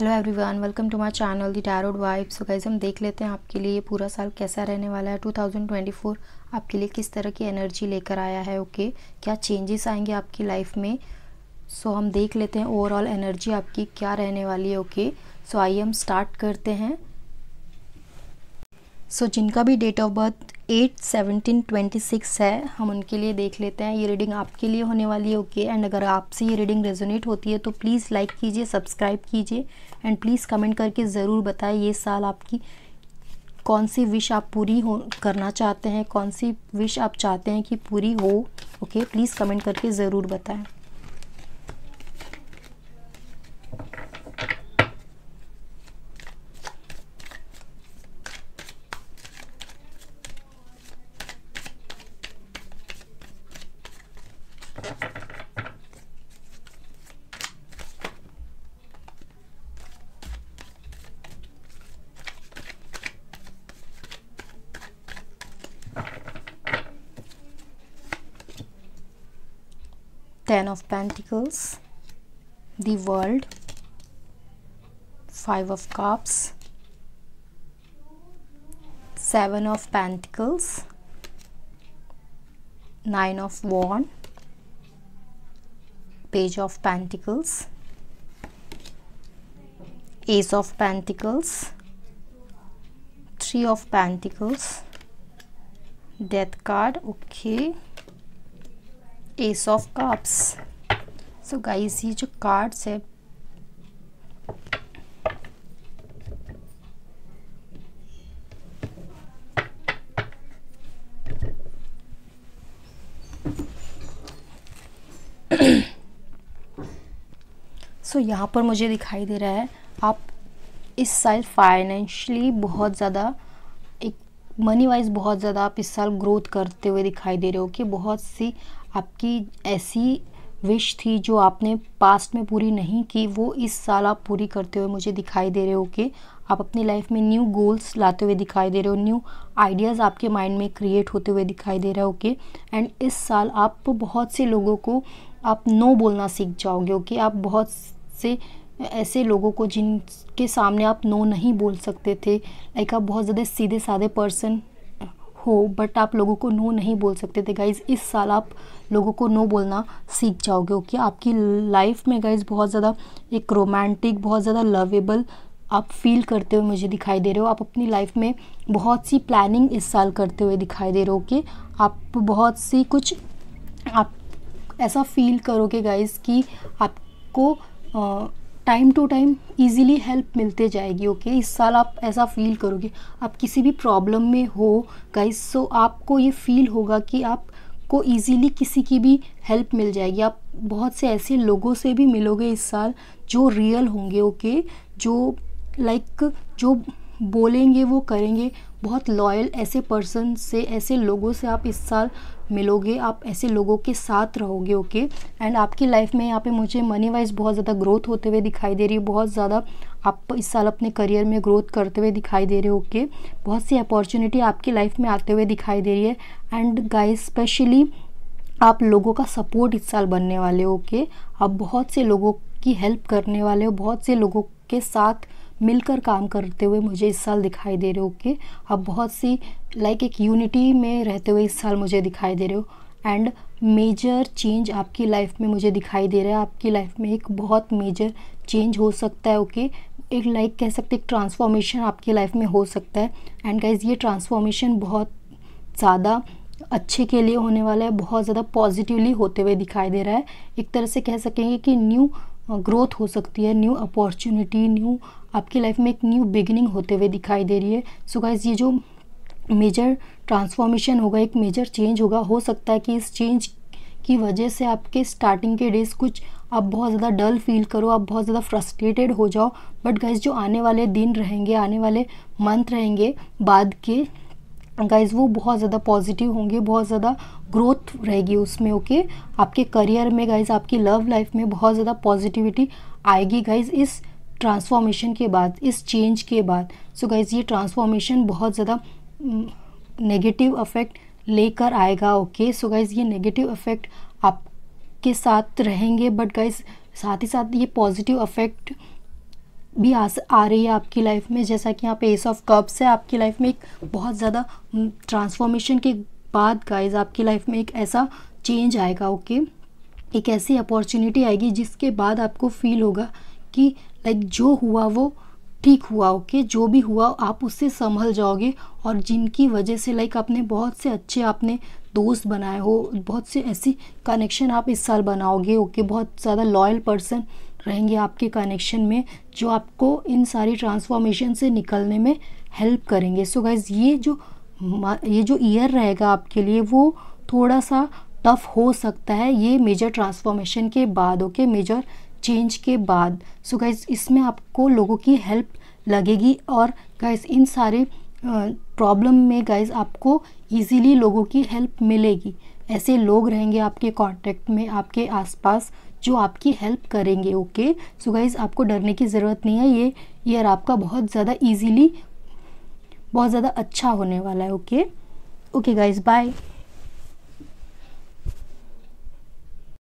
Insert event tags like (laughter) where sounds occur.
Hello everyone welcome to my channel the tarot vibe so guys हम देख लेते हैं आपके लिए पूरा साल कैसा रहने वाला है। 2024 आपके लिए किस तरह की एनर्जी लेकर आया है ओके okay? क्या चेंजेस आएँगे आपकी लाइफ में? सो so, हम देख लेते हैं ओवरऑल एनर्जी आपकी क्या रहने वाली है ओके सो आइए हम स्टार्ट करते हैं। सो so, जिनका भी date of birth at seventeen twenty six है, हम उनके लिए देख लेते हैं। ये रीडिंग आपके लिए होने वाली है ओके एंड अगर आपसे ये रीडिंग रेजोनेट होती है तो प्लीज़ लाइक कीजिए सब्सक्राइब कीजिए। एंड प्लीज़ कमेंट करके ज़रूर बताएँ, ये साल आपकी कौन सी विश आप पूरी हो, करना चाहते हैं, कौन सी विश आप चाहते हैं कि पूरी हो ओके प्लीज़ कमेंट करके ज़रूर बताएँ। Ten of pentacles. The world. Five of cups. Seven of pentacles. Nine of wand page of pentacles. Ace of pentacles. Three of pentacles. Death card. Okay ace of cups so guys ये जो cards है सो (coughs) so, यहाँ पर मुझे दिखाई दे रहा है आप इस साल फाइनेंशियली बहुत ज़्यादा एक मनी वाइज बहुत ज़्यादा आप इस साल ग्रोथ करते हुए दिखाई दे रहे हो कि बहुत सी आपकी ऐसी विश थी जो आपने पास्ट में पूरी नहीं की, वो इस साल आप पूरी करते हुए मुझे दिखाई दे रहे हो कि आप अपनी लाइफ में न्यू गोल्स लाते हुए दिखाई दे रहे हो न्यू आइडियाज़ आपके माइंड में क्रिएट होते हुए दिखाई दे रहे हो ओके एंड इस साल आप बहुत से लोगों को आप नो बोलना सीख जाओगे ओके आप बहुत से ऐसे लोगों को जिनके सामने आप नो नहीं बोल सकते थे लाइक आप बहुत ज़्यादा सीधे साधे पर्सन हो बट आप लोगों को नो नहीं बोल सकते थे गाइज़ इस साल आप लोगों को नो बोलना सीख जाओगे ओके आपकी लाइफ में गाइज़ बहुत ज़्यादा एक रोमांटिक बहुत ज़्यादा लवेबल आप फील करते हुए मुझे दिखाई दे रहे हो। आप अपनी लाइफ में बहुत सी प्लानिंग इस साल करते हुए दिखाई दे रहे हो कि आप बहुत सी कुछ आप ऐसा फील करोगे गाइज़ कि आपको time to time easily help मिलते जाएगी ओके okay? इस साल आप ऐसा फील करोगे आप किसी भी प्रॉब्लम में हो गाइस सो आपको ये फील होगा कि आप को ईजीली किसी की भी हेल्प मिल जाएगी आप बहुत से ऐसे लोगों से भी मिलोगे इस साल जो रियल होंगे ओके okay? जो लाइक like, जो बोलेंगे, वो करेंगे। बहुत लॉयल ऐसे पर्सन से, ऐसे लोगों से आप इस साल मिलोगे। आप ऐसे लोगों के साथ रहोगे ओके एंड आपकी लाइफ में यहाँ पे मुझे मनी वाइज बहुत ज़्यादा ग्रोथ होते हुए दिखाई दे रही है। बहुत ज़्यादा आप इस साल अपने करियर में ग्रोथ करते हुए दिखाई दे रहे हो ओके बहुत सी अपॉर्चुनिटी आपकी लाइफ में आते हुए दिखाई दे रही है। एंड गाइस स्पेशली आप लोगों का सपोर्ट इस साल बनने वाले हो ओके आप बहुत से लोगों की हेल्प करने वाले हो, बहुत से लोगों के साथ मिलकर काम करते हुए मुझे इस साल दिखाई दे रहे हो कि आप बहुत सी लाइक एक यूनिटी में रहते हुए इस साल मुझे दिखाई दे रहे हो। एंड मेजर चेंज आपकी लाइफ में मुझे दिखाई दे रहा है। आपकी लाइफ में एक बहुत मेजर चेंज हो सकता है ओके okay? एक लाइक like, कह सकते एक ट्रांसफॉर्मेशन आपकी लाइफ में हो सकता है। एंड गाइज़ ये ट्रांसफॉर्मेशन बहुत ज़्यादा अच्छे के लिए होने वाला है बहुत ज़्यादा पॉजिटिवली होते हुए दिखाई दे रहा है। एक तरह से कह सकेंगे कि न्यू ग्रोथ हो सकती है न्यू अपॉर्चुनिटी न्यू आपकी लाइफ में एक न्यू बिगिनिंग होते हुए दिखाई दे रही है। सो गाइज़ ये जो मेजर ट्रांसफॉर्मेशन होगा, एक मेजर चेंज होगा, हो सकता है कि इस चेंज की वजह से आपके स्टार्टिंग के डेज़ कुछ आप बहुत ज़्यादा डल फील करो, आप बहुत ज़्यादा फ्रस्ट्रेटेड हो जाओ। बट गाइज़ जो आने वाले दिन रहेंगे, आने वाले मंथ रहेंगे, बाद के गाइज़ वो बहुत ज़्यादा पॉजिटिव होंगे, बहुत ज़्यादा ग्रोथ रहेगी उसमें ओके okay? आपके करियर में गाइज़ आपकी लव लाइफ में बहुत ज़्यादा पॉजिटिविटी आएगी गाइज़ इस ट्रांसफॉर्मेशन के बाद, इस चेंज के बाद सो so गाइज़ ये ट्रांसफॉर्मेशन बहुत ज़्यादा नेगेटिव अफेक्ट लेकर आएगा ओके सो गाइज़ ये नेगेटिव अफेक्ट आपके साथ रहेंगे बट गाइज़ साथ ही साथ ये पॉजिटिव अफेक्ट भी आ आ रही है आपकी लाइफ में। जैसा कि यहाँ पे एस ऑफ़ कप्स है, आपकी लाइफ में एक बहुत ज़्यादा ट्रांसफॉर्मेशन के बाद गाइज़ आपकी लाइफ में एक ऐसा चेंज आएगा ओके एक ऐसी अपॉर्चुनिटी आएगी जिसके बाद आपको फील होगा कि लाइक जो हुआ वो ठीक हुआ ओके जो भी हुआ, आप उससे संभल जाओगे और जिनकी वजह से लाइक आपने बहुत से अच्छे आपने दोस्त बनाए हो, बहुत से ऐसी कनेक्शन आप इस साल बनाओगे ओके बहुत ज़्यादा लॉयल पर्सन रहेंगे आपके कनेक्शन में, जो आपको इन सारी ट्रांसफॉर्मेशन से निकलने में हेल्प करेंगे। सो so गाइज़ ये जो ये जो ईयर रहेगा आपके लिए, वो थोड़ा सा टफ हो सकता है ये मेजर ट्रांसफॉर्मेशन के बाद ओके मेजर चेंज के बाद। सो so गाइज़ इसमें आपको लोगों की हेल्प लगेगी और गाइज़ इन सारे प्रॉब्लम में गाइज़ आपको इजीली लोगों की हेल्प मिलेगी। ऐसे लोग रहेंगे आपके कांटेक्ट में, आपके आसपास। जो आपकी हेल्प करेंगे ओके सो गाइज़ आपको डरने की ज़रूरत नहीं है। ये ईयर आपका बहुत ज़्यादा ईजीली बहुत ज़्यादा अच्छा होने वाला है ओके ओके गाइज़ बाय